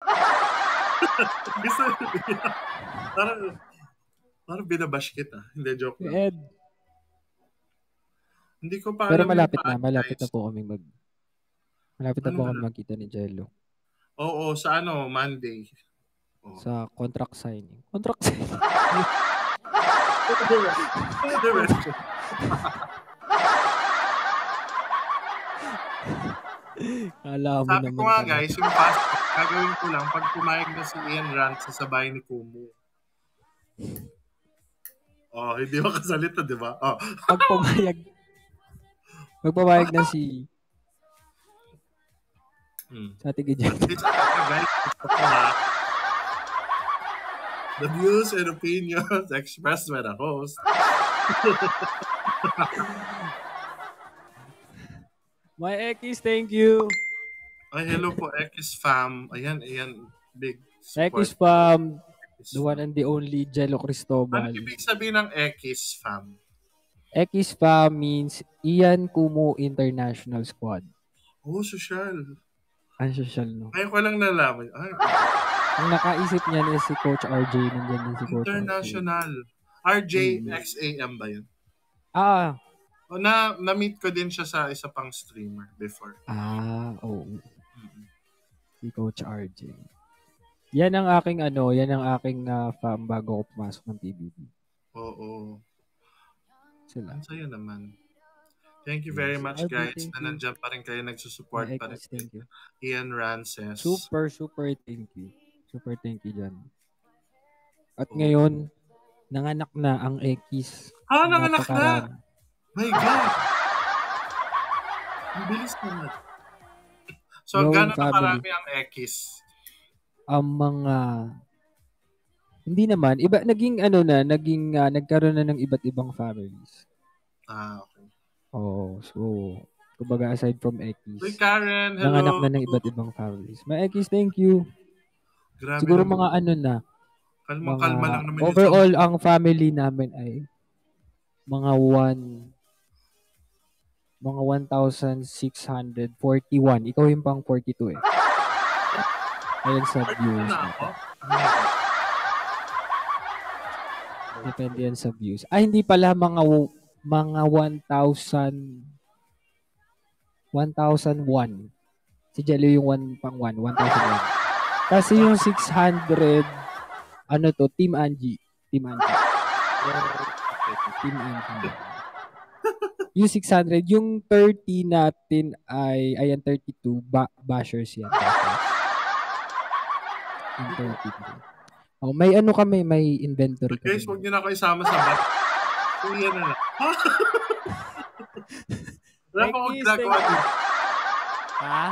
Gusto, parang, parang binabash kita. Hindi, joke lang. Ed. Hindi ko pa Pero malapit na, malapit na po kami mag Malapit na Ano po kami magkita ni Jello Oo, sa ano, Monday. Oh. sa contract signing. Contract signing. Kala mo Sabi naman. ko nga guys, yung fast gagawin ko lang pag pumayag na si Ian Rant sa sabay ni Kumu. Oh, hindi makasalita, di ba? Oh. Pag pumayag, pag pumayag na si Hmm. sa ko ha. The views and opinions expressed by the host. My X, thank you. Ay, hello po, X fam. Ayan, ayan, big X support. fam, X the one and the only Jello Ano Cristobal. ibig sabihin ng X fam? X fam means Ian Kumu International Squad. Oh, social. Ang social, no? Ngayon ko lang nalaman. Ay, Ang nakaisip niyan is si Coach RJ. Nandiyan din si Coach international. Mm. RJXAM ba yun? RJ. Ah, na, na-meet ko din siya sa isa pang streamer before. ah, oo. Mm. Si Coach RJ. Yan ang aking ano, yan ang aking ah, fam bago ako pumasok ng PBB. Oo. Sila. Ang saya naman. Thank you very Yes. much RJ, guys na nandiyan pa rin kayo nagsusupport My pa rin. Thank you. Ian Rances. Super, super thank you. Super thank you dyan. At Oo. ngayon, nanganak na ang X. Ah, nanganak na! My God! Ang bilis naman. So, Growing gano'n na family. karami ang X? Ang mga hindi naman iba naging ano na naging ah, nagkaroon na ng iba't ibang families. Ah, okay. Oh, so kumbaga aside from X, Karen, hello. nanganak na ng iba't ibang families. May X, thank you. Grabe Siguro naman. mga ano na, Kalma, mga kalma lang naman yun. overall ang family namin ay mga one mga 1,641. Ikaw yung pang 42 eh. Ayun sa views. Depende yan sa views. Ah, hindi pala mga mga 1,000 1,001. Si Jello yung 1 pang 1, 1,001. Kasi yung 600 ano to, Team Angie. Team Angie. Team Angie. Yung 600, yung 30 natin ay, ayan 32, ba bashers yan. Bashers. Yung 32. Oh, may ano kami, may inventory Guys, kami. huwag niyo na ako isama sa bat. Uy, yan na lang. Wala pa akong ginagawa dito. Ha?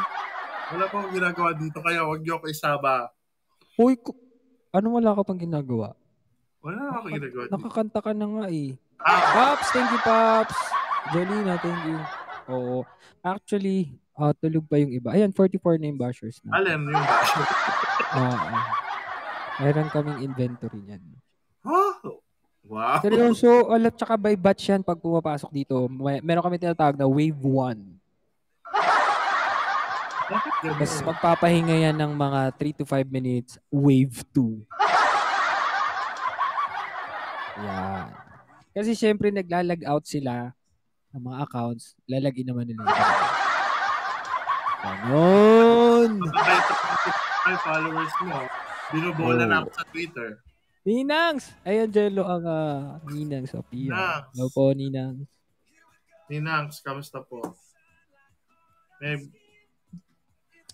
Wala pa akong ginagawa dito, kaya huwag niyo ako isama. Uy, ku- ano wala ka pang ginagawa? Wala na akong ginagawa. Nakakanta ka na nga eh. Ah, Pops, thank you, Pops. Jolina, thank you. Oo. Actually, ah, tulog pa yung iba. Ayan, 44 na yung bashers na. alin yung bash? Oo. Meron kaming inventory niyan. Huh? Wow. Seryoso, alat tsaka by batch yan pag pumapasok dito. May, meron kami tinatawag na Wave 1. Bakit ganun? Tapos magpapahinga yan ng mga 3 to 5 minutes. Wave 2. Yan. Kasi syempre naglalag out sila ng mga accounts. Lalagin naman nila. Ganon. Five followers mo. Binubola na ako sa Twitter. Ninangs! Ayan, Jello, ang uh, Ninangs of. Ninangs. Hello po, Ninangs. Ninangs, kamusta po? May,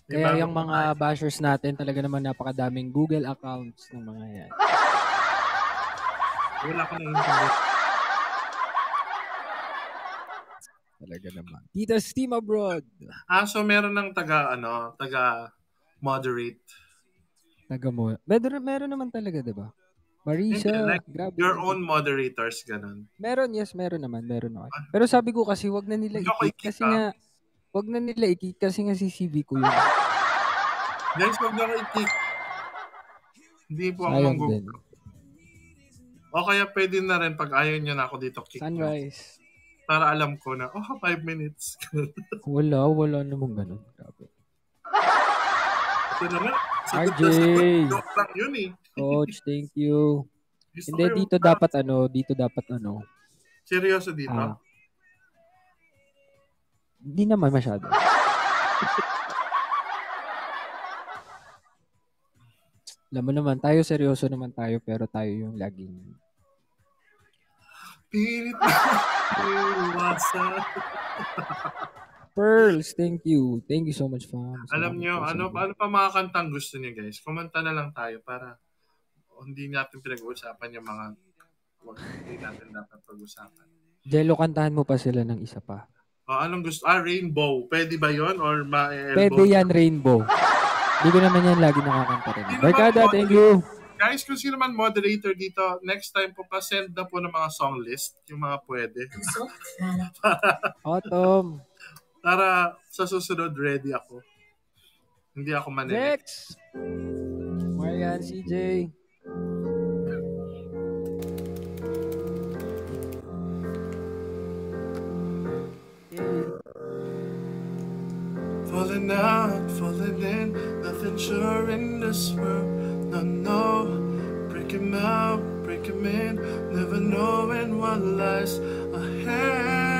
may Kaya yung mga tayo. bashers natin, talaga naman napakadaming Google accounts ng mga yan. Wala ko na internet. Talaga naman. Tita Steam Abroad. Ah, so meron ng taga, ano, taga moderate. Taga mo. Meron, meron naman talaga, di ba? Marisa, Hindi, like, grabe. Your own moderators, ganun. Meron, yes, meron naman. Meron naman. Pero sabi ko kasi, wag na nila i-kick. Kasi nga, wag na nila i-kick kasi nga si CV ko yun. Guys, huwag niyo ako i-kick. Hindi po ako Sayang manggu. din. O kaya pwede na rin pag ayaw niyo na ako dito kick. Sunrise. Para alam ko na, oh, five minutes. Wala, wala namang ganun. Grabe. Ito naman. Sagot RJ. na sagot. Yun eh. Coach, thank you. Gusto Hindi, yung- dito dapat ano, dito dapat ano. Seryoso dito? Ah. Hindi naman masyado. Alam mo naman, tayo seryoso naman tayo, pero tayo yung laging... Pilit. Pearls, thank you. Thank you so much, fam. Alam Salamat nyo, ano, ano pa mga kantang gusto nyo guys? Kumanta na lang tayo para hindi natin pinag-uusapan yung mga wag hindi natin dapat pag-usapan. Jello, kantahan mo pa sila ng isa pa. O, anong gusto? Ah, Rainbow. Pwede ba yon Or ma-elbow? Pwede yan, Rainbow. Hindi ko naman yan lagi nakakanta rin. Barkada, ba- thank you. Guys, kung sino man moderator dito, next time po pa send na po ng mga song list, yung mga pwede. Autumn. Para sa susunod, ready ako. Hindi ako manene. Next. Marian, CJ. Falling out, falling in, nothing sure in this world. No, no, break him out, break him in, never knowing what lies ahead.